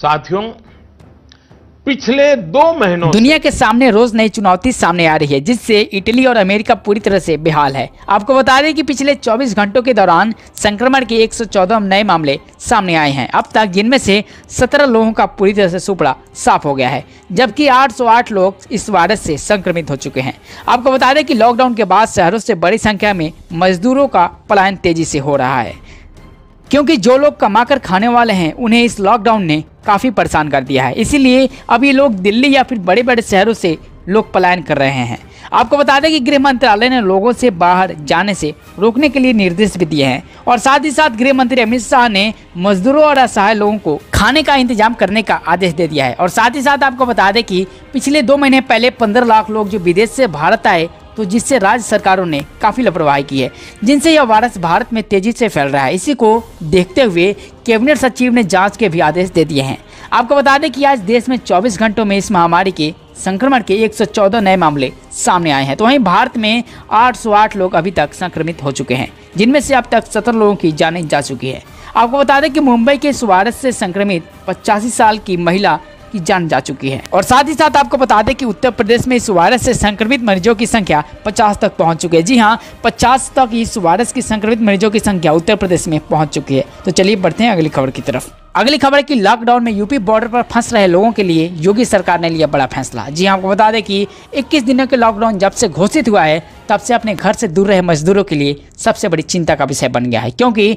साथियों पिछले दो महीनों दुनिया के सामने रोज नई चुनौती सामने आ रही है जिससे इटली और अमेरिका पूरी तरह से बेहाल है। आपको बता दें कि पिछले 24 घंटों के दौरान संक्रमण के 114 नए मामले सामने आए हैं। अब तक जिनमें से 17 लोगों का पूरी तरह से सुपड़ा साफ़ हो गया है जबकि 808 लोग इस वायरस से संक्रमित हो चुके हैं। आपको बता दें कि लॉकडाउन के बाद शहरों से बड़ी संख्या में मजदूरों का पलायन तेज़ी से हो रहा है। क्योंकि जो लोग कमाकर खाने वाले हैं, उन्हें इस लॉकडाउन ने काफ़ी परेशान कर दिया है। इसीलिए अब ये लोग दिल्ली या फिर बड़े बड़े शहरों से लोग पलायन कर रहे हैं। आपको बता दें कि गृह मंत्रालय ने लोगों से बाहर जाने से रोकने के लिए निर्देश भी दिए हैं और साथ ही साथ गृह मंत्री अमित शाह ने मजदूरों और असहाय लोगों को खाने का इंतज़ाम करने का आदेश दे दिया है। और साथ ही साथ आपको बता दें कि पिछले दो महीने पहले पंद्रह लाख लोग जो विदेश से भारत आए तो जिससे राज्य सरकारों ने काफ़ी लापरवाही की है, जिनसे यह वायरस भारत में तेज़ी से फैल रहा है। इसी को देखते हुए कैबिनेट सचिव ने जाँच के भी आदेश दे दिए हैं। आपको बता दें कि आज देश में 24 घंटों में इस महामारी के संक्रमण के 114 नए मामले सामने आए हैं। तो वहीं भारत में 808 लोग अभी तक संक्रमित हो चुके हैं, जिनमें से अब तक सत्रह लोगों की जाने जा चुकी है। आपको बता दें कि मुंबई के इस वायरस से संक्रमित पचासी साल की महिला की जान जा चुकी है। और साथ ही साथ आपको बता दें कि उत्तर प्रदेश में इस वायरस से संक्रमित मरीजों की संख्या 50 तक पहुँच चुकी है। जी हाँ 50 तक इस वायरस की संक्रमित मरीजों की संख्या उत्तर प्रदेश में पहुँच चुकी है। तो चलिए बढ़ते हैं अगली खबर की तरफ़। अगली खबर की लॉकडाउन में यूपी बॉर्डर पर फंस रहे लोगों के लिए योगी सरकार ने लिया बड़ा फैसला। जी हाँ आपको बता दें कि 21 दिनों के लॉकडाउन जब से घोषित हुआ है, तब से अपने घर से दूर रहे मजदूरों के लिए सबसे बड़ी चिंता का विषय बन गया है। क्योंकि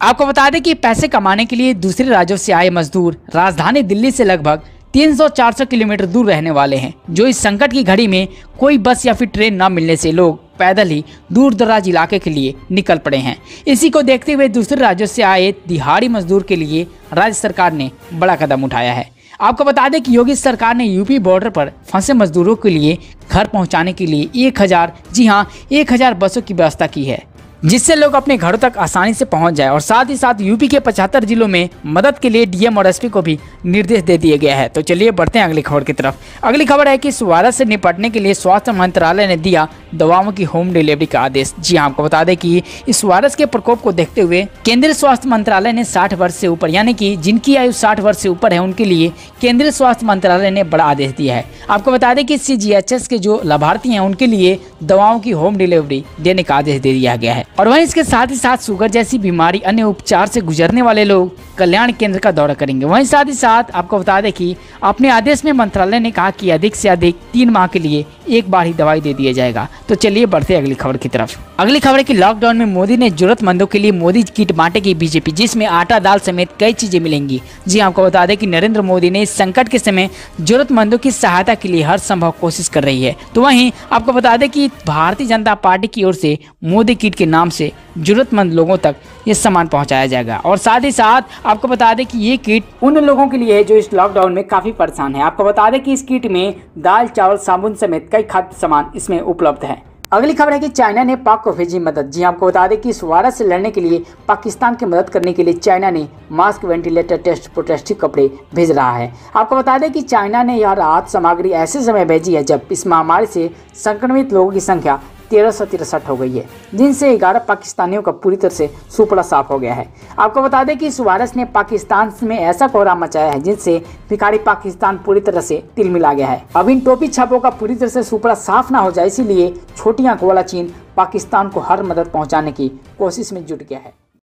आपको बता दें कि पैसे कमाने के लिए दूसरे राज्यों से आए मजदूर राजधानी दिल्ली से लगभग 300-400 किलोमीटर दूर रहने वाले हैं, जो इस संकट की घड़ी में कोई बस या फिर ट्रेन न मिलने से लोग पैदल ही दूर दराज इलाके के लिए निकल पड़े हैं। इसी को देखते हुए दूसरे राज्यों से आए दिहाड़ी मजदूर के लिए राज्य सरकार ने बड़ा कदम उठाया है। आपको बता दें कि योगी सरकार ने यूपी बॉर्डर पर फंसे मजदूरों के लिए घर पहुँचाने के लिए एक हज़ार, जी हाँ एक हज़ार बसों की व्यवस्था की है। जिससे लोग अपने घरों तक आसानी से पहुँच जाए और साथ ही साथ यूपी के पचहत्तर जिलों में मदद के लिए डीएम और एसपी को भी निर्देश दे दिए गया है। तो चलिए बढ़ते हैं अगली खबर की तरफ़। अगली खबर है कि इस वायरस से निपटने के लिए स्वास्थ्य मंत्रालय ने दिया दवाओं की होम डिलीवरी का आदेश। जी हाँ आपको बता दें कि इस वायरस के प्रकोप को देखते हुए केंद्रीय स्वास्थ्य मंत्रालय ने साठ वर्ष से ऊपर, यानी कि जिनकी आयु साठ वर्ष से ऊपर है, उनके लिए केंद्रीय स्वास्थ्य मंत्रालय ने बड़ा आदेश दिया है। आपको बता दें कि सीजीएचएस के जो लाभार्थी हैं, उनके लिए दवाओं की होम डिलीवरी देने का आदेश दे दिया गया है। और वहीं इसके साथ ही साथ शुगर जैसी बीमारी, अन्य उपचार से गुजरने वाले लोग कल्याण केंद्र का दौरा करेंगे। वहीं साथ ही साथ आपको बता दें कि अपने आदेश में मंत्रालय ने कहा कि अधिक से अधिक तीन माह के लिए एक बार ही दवाई दे दिया जाएगा। तो चलिए बढ़ते अगली खबर की तरफ़। अगली खबर की लॉकडाउन में मोदी ने जरूरतमंदों के लिए मोदी किट बांटेगी बीजेपी, जिसमें आटा दाल समेत कई चीज़ें मिलेंगी। जी आपको बता दें कि नरेंद्र मोदी ने इस संकट के समय जरूरतमंदों की सहायता के लिए हर संभव कोशिश कर रही है। तो वहीं आपको बता दें कि भारतीय जनता पार्टी की ओर से मोदी किट के नाम से जरूरतमंद लोगों तक ये सामान पहुँचाया जाएगा। और साथ ही साथ आपको बता दें कि ये किट उन लोगों के लिए है जो इस लॉकडाउन में काफ़ी परेशान है। आपको बता दें कि इस किट में दाल, चावल, साबुन समेत कई खाद्य सामान इसमें उपलब्ध है अगली खबर है कि चाइना ने पाक को भेजी मदद। जी आपको बता दें कि इस वायरस से लड़ने के लिए पाकिस्तान की मदद करने के लिए चाइना ने मास्क, वेंटिलेटर, टेस्ट प्रोटेस्टिक कपड़े भेज रहा है। आपको बता दें कि चाइना ने यह राहत सामग्री ऐसे समय भेजी है जब इस महामारी से संक्रमित लोगों की संख्या तेरह सौ तिरसठ हो गई है, जिनसे ग्यारह पाकिस्तानियों का पूरी तरह से सुपड़ा साफ़ हो गया है। आपको बता दें कि इस वायरस ने पाकिस्तान में ऐसा कोहरा मचाया है, जिनसे भिखारी पाकिस्तान पूरी तरह से तिल मिला गया है। अब इन टोपी छापों का पूरी तरह से सुपड़ा साफ़ ना हो जाए, इसीलिए छोटी आँख वाला चीन पाकिस्तान को हर मदद पहुँचाने की कोशिश में जुट गया है।